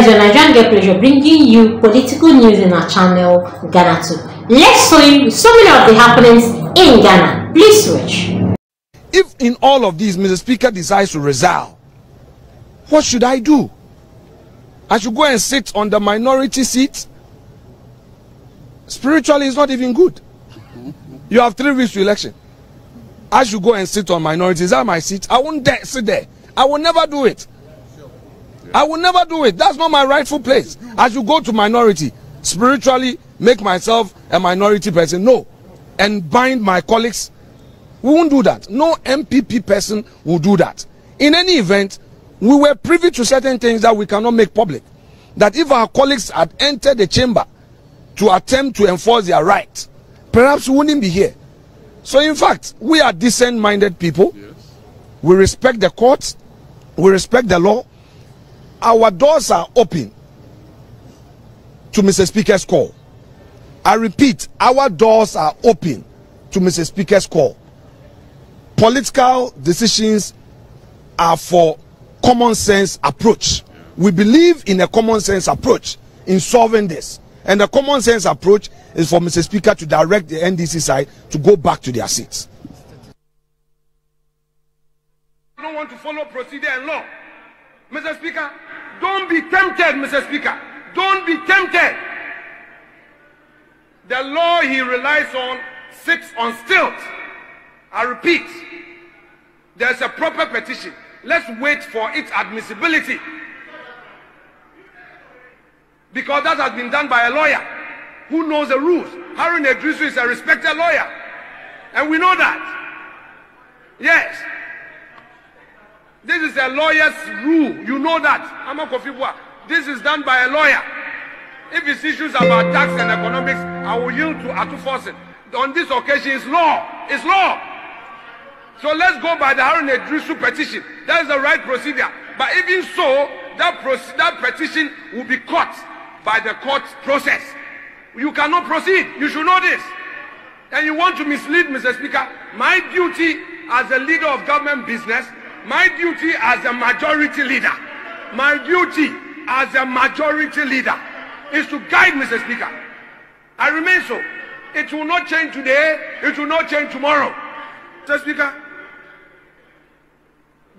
it's your Nigerian Get Pleasure bringing you political news in our channel, Ghana Tube. Let's show you so many of the happenings in Ghana. Please switch. If in all of these, Mr. Speaker decides to resign, what should I do? I should go and sit on the minority seat? Spiritually, it's not even good. You have three weeks to election. I should go and sit on minority. Is that my seat? I won't sit there. I will never do it. I will never do it. That's not my rightful place. I should go to minority. Spiritually, make myself a minority person. No. And bind my colleagues. We won't do that. No NPP person will do that. In any event, we were privy to certain things that we cannot make public. That if our colleagues had entered the chamber to attempt to enforce their rights, perhaps we wouldn't be here. So, in fact, we are decent minded people. Yes. We respect the courts, we respect the law. Our doors are open to Mr. Speaker's call. I repeat, our doors are open to Mr. Speaker's call. Political decisions are for common sense approach. We believe in a common sense approach in solving this. And the common sense approach is for Mr. Speaker to direct the NDC side to go back to their seats. I don't want to follow procedure and law. Mr. Speaker, don't be tempted, Mr. Speaker. Don't be tempted. The law he relies on sits on stilts. I repeat, there's a proper petition. Let's wait for its admissibility. Because that has been done by a lawyer who knows the rules. Harun Iddrisu is a respected lawyer. And we know that. Yes. This is a lawyer's rule. You know that. This is done by a lawyer. If it's issues about tax and economics, I will yield to Ato Forson. On this occasion, it's law. It's law. So let's go by the Harun Iddrisu petition. That is the right procedure. But even so, that, that petition will be caught by the court process. You cannot proceed. You should know this. And you want to mislead Mr. Speaker. My duty as a leader of government business, my duty as a majority leader, my duty as a majority leader is to guide Mr. Speaker. I remain so. It will not change today. It will not change tomorrow. Mr. Speaker,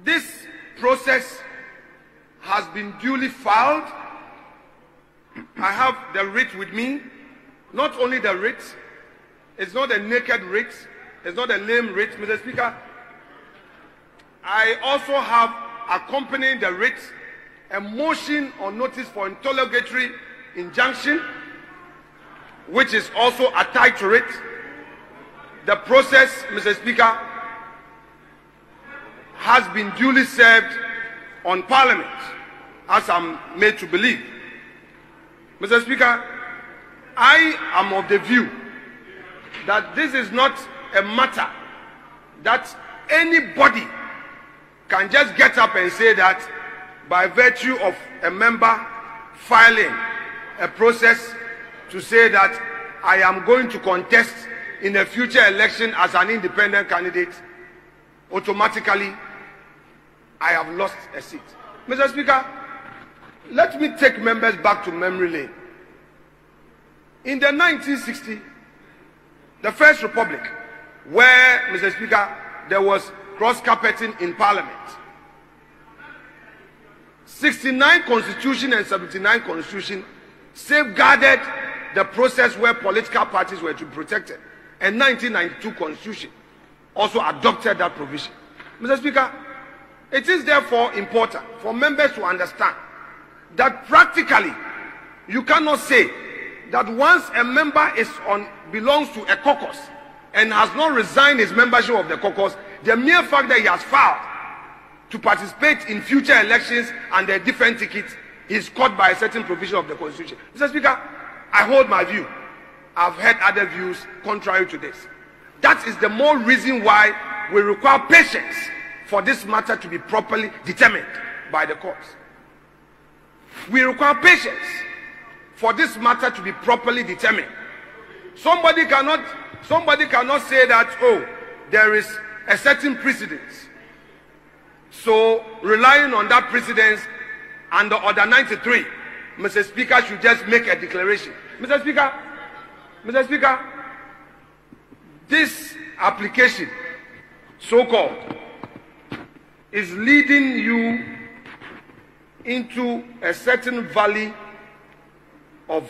this process has been duly filed I have the writ with me. Not only the writ, it's not a naked writ, it's not a lame writ, Mr. Speaker. I also have accompanying the writ a motion or notice for interlocutory injunction, which is also attached to it. The process, Mr. Speaker, has been duly served on Parliament, as I'm made to believe. Mr. Speaker, I am of the view that this is not a matter that anybody can just get up and say that by virtue of a member filing a process to say that I am going to contest in a future election as an independent candidate, automatically I have lost a seat. Mr. Speaker, let me take members back to memory lane. In the 1960, the First Republic, where, Mr. Speaker, there was cross carpeting in Parliament, 69 Constitution and 79 Constitution safeguarded the process where political parties were to be protected. And 1992 Constitution also adopted that provision. Mr. Speaker, it is therefore important for members to understand that practically you cannot say that once a member is on belongs to a caucus and has not resigned his membership of the caucus, the mere fact that he has filed to participate in future elections and a different ticket is caught by a certain provision of the constitution. Mr. Speaker, I hold my view. I've heard other views contrary to this. That is the more reason why we require patience for this matter to be properly determined by the courts. We require patience for this matter to be properly determined. Somebody cannot, somebody cannot say that, oh, there is a certain precedence. So, relying on that precedence, under Order 93, Mr. Speaker should just make a declaration. Mr. Speaker, Mr. Speaker, this application, so called, is leading you into a certain valley of,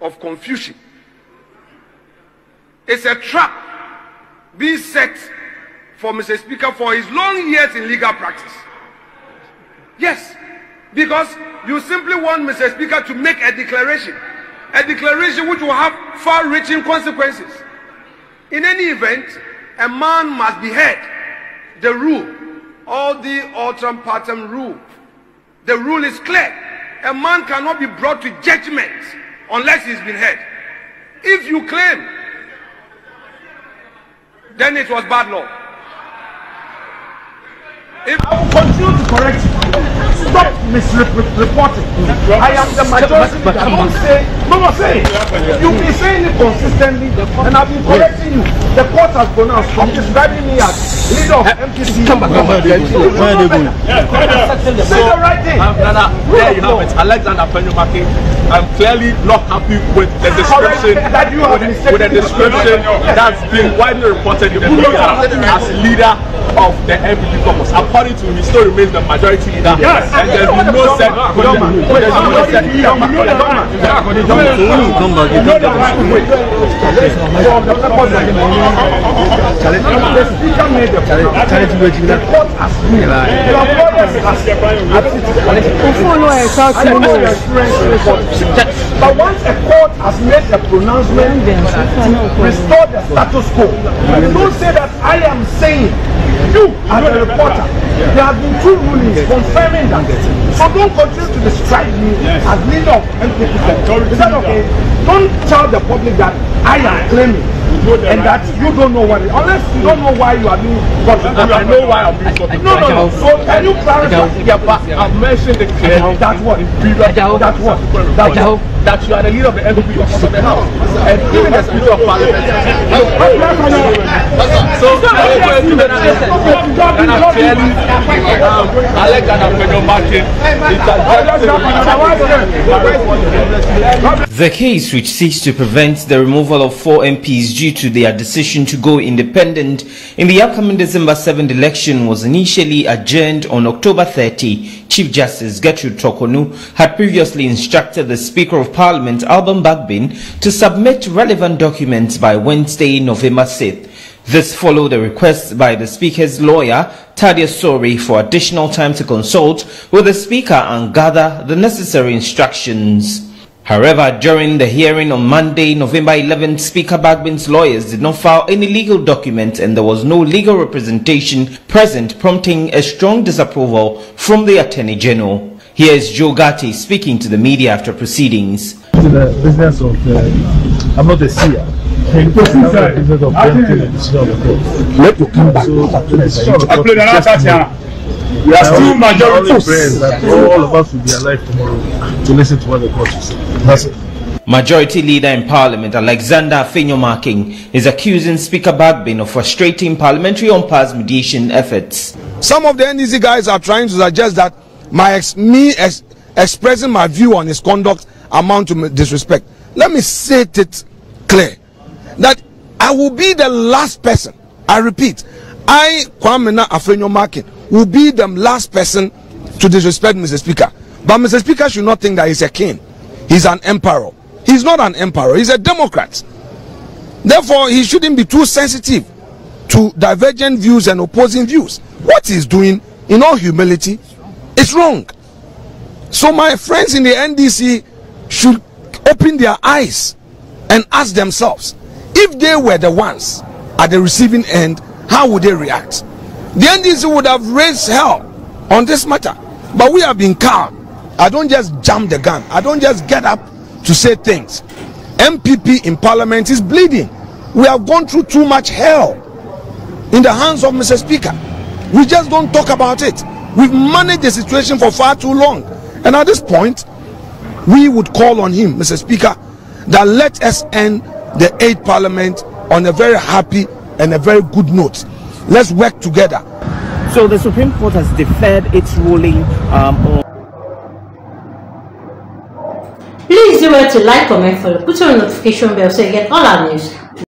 of confusion. It's a trap being set for Mr. Speaker for his long years in legal practice. Yes, because you simply want Mr. Speaker to make a declaration, a declaration which will have far reaching consequences. In any event, a man must be heard. The rule, all the alteram partem rule, the rule is clear. A man cannot be brought to judgment unless he's been heard. If you claim, then it was bad law. If I will continue to correct you stop misreporting. I am the majority leader. Don't say, no, no, say. You've been saying it consistently, and I've been correcting you. The court has pronounced from describing me as leader of MPC. Come back, come back. Say the right thing. Nana, there you have it. Alexander Penyomaki. I'm clearly not happy with the description that you have with the description that's been widely reported in the media as leader of the NPP caucus. According to me, still remains the majority leader. Yes. And there's been no set. There's no set. The court has ruled. Your brothers has But once a court has made a pronouncement to restore the status quo, don't say that I am saying you as a reporter. There have been two rulings confirming that. So don't continue to describe me as leader of MPP. Is that okay? Don't tell the public that I am claiming and that you don't know what it unless you don't know why you are being gotten. I know why I'm being gotten. No, no, no. So can you clarify? Yeah, but I've mentioned it clearly. That what? That what? That what? That you are the leader of the NPP of the House. And even the Speaker of Parliament. So, and I'm clearly, um, Alexander Afenyo Markin The case, which seeks to prevent the removal of four MPs due to their decision to go independent in the upcoming December 7 election, was initially adjourned on October 30. Chief Justice Gertrude Torkornoo had previously instructed the Speaker of Parliament, Alban Bagbin, to submit relevant documents by Wednesday, November 6th. This followed a request by the Speaker's lawyer, Thaddeus Sory, for additional time to consult with the Speaker and gather the necessary instructions. However, during the hearing on Monday, November 11, Speaker Bagbin's lawyers did not file any legal documents and there was no legal representation present, prompting a strong disapproval from the Attorney General. Here is Joe Gatti speaking to the media after proceedings. To the business of, uh, I'm not a seer. Let you come back. We are still majority. All of us will be alive tomorrow to listen to what the court will say. That's it. Majority Leader in Parliament Alexander Afenyo is accusing Speaker Bagbin of frustrating parliamentary umpire's mediation efforts. Some of the NDC guys are trying to suggest that my ex- me ex- expressing my view on his conduct amount to disrespect. Let me say it clear that I will be the last person. I repeat, I Kwamena Afenyo Markin will be the last person to disrespect Mr. Speaker. But Mr. Speaker should not think that he's a king. He's an emperor. He's not an emperor. He's a democrat. Therefore, he shouldn't be too sensitive to divergent views and opposing views. What he's doing, in all humility, is wrong. So my friends in the NDC should open their eyes and ask themselves if they were the ones at the receiving end, how would they react? The NDC would have raised hell on this matter, but we have been calm. I don't just jump the gun, I don't just get up to say things. NPP in parliament is bleeding. We have gone through too much hell in the hands of Mr. Speaker. We just don't talk about it. We've managed the situation for far too long. And at this point, we would call on him, Mr. Speaker, that let us end the eighth parliament on a very happy and a very good note. Let's work together. So the Supreme Court has deferred its ruling um, Please do well to like, comment, follow, put on notification bell so you get all our news.